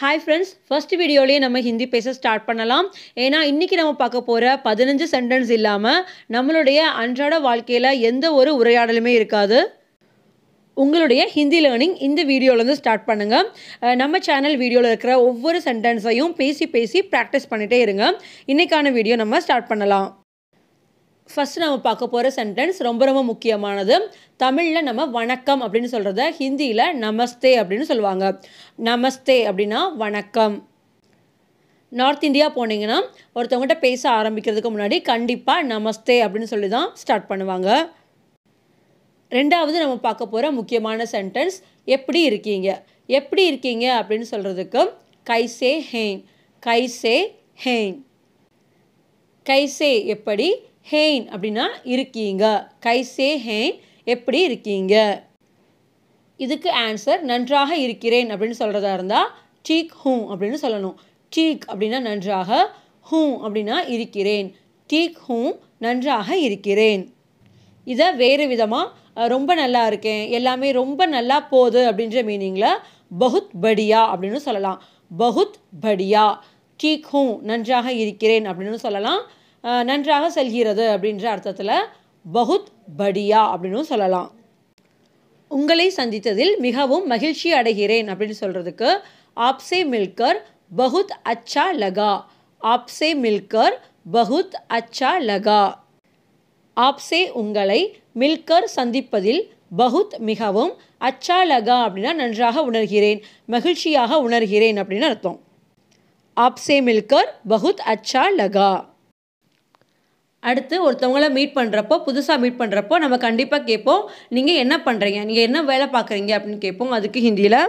Hi friends first வீடியோலேயே நம்ம ஹிந்தி பேச ஸ்டார்ட் பண்ணலாம். ஏன்னா இன்றைக்கி நம்ம பார்க்க போகிற பதினஞ்சு சென்டென்ஸ் இல்லாமல் நம்மளுடைய அன்றாட வாழ்க்கையில் எந்த ஒரு உரையாடலுமே இருக்காது. உங்களுடைய ஹிந்தி லேர்னிங் இந்த வீடியோலேருந்து ஸ்டார்ட் பண்ணுங்கள் நம்ம சேனல் வீடியோவில் இருக்கிற ஒவ்வொரு சென்டென்ஸையும் பேசி பேசி ப்ராக்டிஸ் பண்ணிகிட்டே இருங்க. இன்றைக்கான வீடியோ நம்ம ஸ்டார்ட் பண்ணலாம். ஃபஸ்ட்டு நம்ம பார்க்க போகிற சென்டென்ஸ் ரொம்ப ரொம்ப முக்கியமானது. தமிழில் நம்ம வணக்கம் அப்படின்னு சொல்கிறத ஹிந்தியில் நமஸ்தே அப்படின்னு சொல்லுவாங்க. நமஸ்தே அப்படின்னா வணக்கம். நார்த் இந்தியா போனீங்கன்னா ஒருத்தவங்ககிட்ட பேச ஆரம்பிக்கிறதுக்கு முன்னாடி கண்டிப்பாக நமஸ்தே அப்படின்னு சொல்லி தான் ஸ்டார்ட் பண்ணுவாங்க. ரெண்டாவது நம்ம பார்க்க போகிற முக்கியமான சென்டென்ஸ் எப்படி இருக்கீங்க? எப்படி இருக்கீங்க அப்படின்னு சொல்கிறதுக்கு கைசே ஹேங் கைசே ஹேங் கைசே எப்படி? ஹேன் அப்படின்னா இருக்கீங்க. கைசே ஹேன் எப்படி இருக்கீங்க? இதுக்கு ஆன்சர் நன்றாக இருக்கிறேன் அப்படின்னு சொல்கிறதா இருந்தால் டீக் ஹூ அப்படின்னு சொல்லணும். டீக் அப்படின்னா நன்றாக ஹூ அப்படின்னா இருக்கிறேன். டீக் ஹூ நன்றாக இருக்கிறேன். இதை வேறு விதமாக ரொம்ப நல்லா இருக்கேன் எல்லாமே ரொம்ப நல்லா போகுது அப்படின்ற மீனிங்கில் பகுத் படியா அப்படின்னு சொல்லலாம். பகுத் படியா டீக் ஹூ நன்றாக இருக்கிறேன் அப்படின்னு சொல்லலாம். நன்றாக செல்கிறது அப்படின்ற அர்த்தத்தில் பகுத் படியா அப்படின்னு சொல்லலாம். உங்களை சந்தித்ததில் மிகவும் மகிழ்ச்சி அடைகிறேன் அப்படின்னு சொல்கிறதுக்கு ஆப்சே மில்கர் பகுத் அச்சா லகா. ஆப்சே மில்கர் பகுத் அச்சா லகா. ஆப்சே உங்களை மில்கர் சந்திப்பதில் பகுத் மிகவும் அச்சா லகா அப்படின்னா நன்றாக உணர்கிறேன் மகிழ்ச்சியாக உணர்கிறேன் அப்படின்னு அர்த்தம். ஆப்சே மில்கர் பகுத் அச்சா லகா. அடுத்து ஒருத்தவங்கள மீட் பண்ணுறப்போ புதுசாக மீட் பண்ணுறப்போ நம்ம கண்டிப்பாக கேட்போம். நீங்கள் என்ன பண்ணுறீங்க நீங்கள் என்ன வேலை பார்க்குறீங்க அப்படின்னு கேட்போம். அதுக்கு ஹிந்தியில்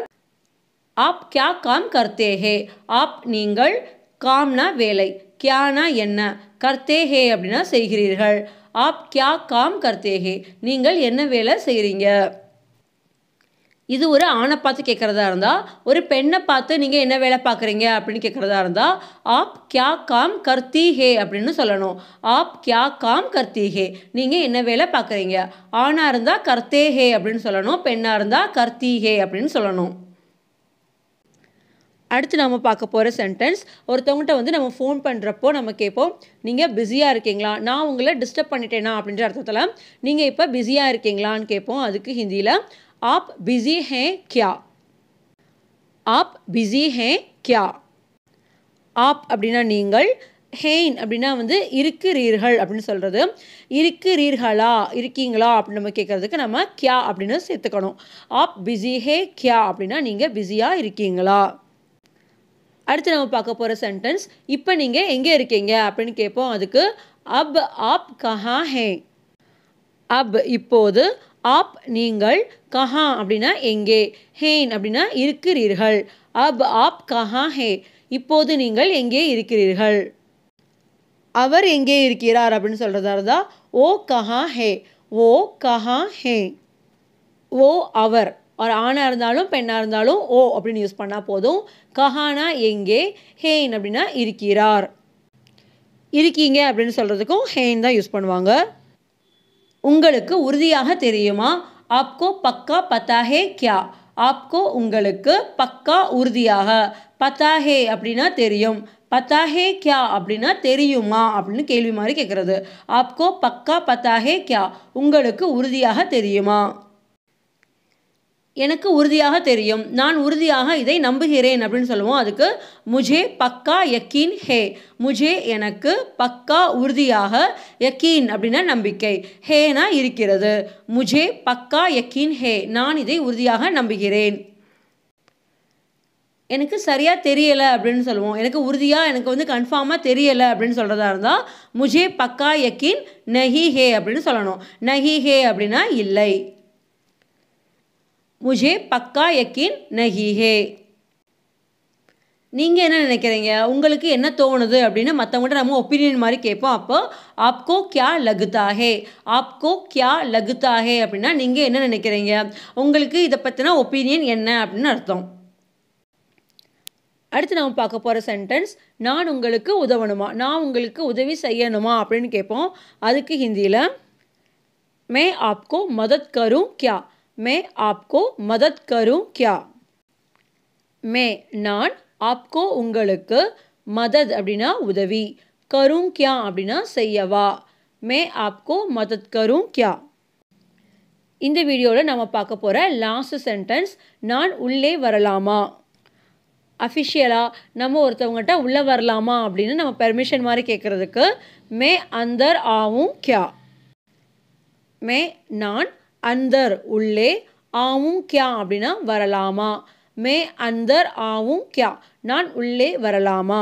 ஆப் கியா காம் கர்த்தே ஹே ஆப் நீங்கள் காம்னா வேலை கியானா என்ன? கர்த்தே ஹே அப்படின்னா செய்கிறீர்கள். ஆப் கியா காம் கர்த்தே ஹே நீங்கள் என்ன வேலை செய்கிறீங்க இது ஒரு ஆணை பார்த்து கேட்குறதா இருந்தால் ஒரு பெண்ணை பார்த்து நீங்கள் என்ன வேலை பார்க்குறீங்க அப்படின்னு கேட்குறதா இருந்தால் ஆப் கியா காம் கர்த்தி ஹே அப்படின்னு சொல்லணும். ஆப் கியா காம் கர்த்தி ஹே. நீங்கள் என்ன வேலை பார்க்குறீங்க? ஆணாக இருந்தால் கர்த்தே ஹே அப்படின்னு சொல்லணும் பெண்ணாக இருந்தால் கர்த்தி ஹே அப்படின்னு சொல்லணும். அடுத்து நம்ம பார்க்க போகிற சென்டென்ஸ் ஒருத்தவங்ககிட்ட வந்து நம்ம ஃபோன் பண்ணுறப்போ நம்ம கேட்போம் நீங்கள் பிஸியாக இருக்கீங்களா? நான் உங்களை டிஸ்டர்ப் பண்ணிட்டேனா? அப்படின்ற அர்த்தத்தில் நீங்கள் இப்போ பிஸியாக இருக்கீங்களான்னு கேட்போம். அதுக்கு ஹிந்தியில் आप बिज़ी हैं क्या आप बिज़ी हैं क्या ஆப் அப்படின்னா நீங்கள் ஹெயின் அப்படின்னா வந்து இருக்கிறீர்கள் அப்படின்னு சொல்கிறது இருக்கிறீர்களா இருக்கீங்களா அப்படின்னு நம்ம கேட்குறதுக்கு நம்ம கியா அப்படின்னு சேர்த்துக்கணும் ஆப் பிஸி ஹே கியா அப்படின்னா நீங்கள் பிஸியாக இருக்கீங்களா அடுத்து நம்ம பார்க்க போகிற சென்டென்ஸ் இப்போ நீங்கள் எங்கே இருக்கீங்க அப்படின்னு கேட்போம் அதுக்கு அப் ஆப் கஹா ஹே அப் இப்போது ஆப் நீங்கள் கஹா அப்படின்னா எங்கே? ஹேன் அப்படின்னா இருக்கிறீர்கள். அப் ஆப் கஹா ஹே. இப்போது நீங்கள் எங்கே இருக்கிறீர்கள்? அவர் எங்கே இருக்கிறார் அப்படின்னு சொல்கிறதா இருந்தால் ஓ கஹா ஹே. ஓ கஹா ஹே. ஓ அவர். ஒரு ஆணாக இருந்தாலும் பெண்ணாக இருந்தாலும் ஓ அப்படின்னு யூஸ் பண்ணால் போதும். கஹானா எங்கே? ஹேன் அப்படின்னா இருக்கிறார். இருக்கீங்க அப்படின்னு சொல்கிறதுக்கும் ஹேன் தான் யூஸ் பண்ணுவாங்க. உங்களுக்கு உறுதியாக தெரியுமா? ஆப்கோ பக்கா பத்தாஹே கியா? ஆப்கோ உங்களுக்கு பக்கா உறுதியாக. பத்தாஹே அப்படின்னா தெரியும். பத்தாஹே கியா அப்படின்னா தெரியுமா? அப்படின்னு கேள்வி மாதிரி கேட்குறது ஆப்கோ பக்கா பத்தாஹே கியா? உங்களுக்கு உறுதியாக தெரியுமா? எனக்கு உறுதியாக தெரியும். நான் உறுதியாக இதை நம்புகிறேன் அப்படின்னு சொல்லுவோம். அதுக்கு முஜே பக்கா யக்கீன் ஹே. முஜே எனக்கு பக்கா உறுதியாக யக்கீன் அப்படின்னா நம்பிக்கை. ஹேனா இருக்கிறது. முஜே பக்கா யக்கீன் ஹே. நான் இதை உறுதியாக நம்புகிறேன். எனக்கு சரியாக தெரியலை அப்படின்னு சொல்லுவோம். எனக்கு உறுதியாக எனக்கு வந்து கன்ஃபார்மாக தெரியலை அப்படின்னு சொல்கிறதா இருந்தால் முஜே பக்கா யக்கீன் நஹி ஹே அப்படின்னு சொல்லணும். நஹி ஹே அப்படின்னா இல்லை. முஜே பக்கா யக்கீன் நஹி ஹே. நீங்கள் என்ன நினைக்கிறீங்க? உங்களுக்கு என்ன தோணுது அப்படின்னு மற்றவங்கள்ட்ட நம்ம ஒப்பீனியன் மாதிரி கேட்போம். அப்போ ஆப்கோ கியா லகுதாகே ஆப்கோ கியா லகுதாகே அப்படின்னா நீங்கள் என்ன நினைக்கிறீங்க? உங்களுக்கு இதை பற்றின ஒப்பீனியன் என்ன அப்படின்னு அர்த்தம். அடுத்து நம்ம பார்க்க போகிற சென்டென்ஸ் நான் உங்களுக்கு உதவணுமா? நான் உங்களுக்கு உதவி செய்யணுமா? அப்படின்னு கேட்போம். அதுக்கு ஹிந்தியில் மே ஆப்கோ மதத் கரும் கியா? மே ஆப்கோ மதத் கரும் கியா மே நான் ஆப்கோ உங்களுக்கு மதத் அப்படின்னா உதவி கரும் கியா அப்படின்னா செய்யவா மே ஆப்கோ மதத் கரும் கியா இந்த வீடியோவில் நம்ம பார்க்க போகிற லாஸ்ட் சென்டென்ஸ் நான் உள்ளே வரலாமா? அஃபிஷியலாக நம்ம ஒருத்தவங்ககிட்ட உள்ளே வரலாமா அப்படின்னு நம்ம பெர்மிஷன் மாதிரி கேட்குறதுக்கு மே அந்தர் ஆவும் கியா? மே நான் அந்தர் உள்ளே ஆவும் கியா அப்படின்னா வரலாமா? மே அந்தர் ஆவும் கியா. நான் உள்ளே வரலாமா?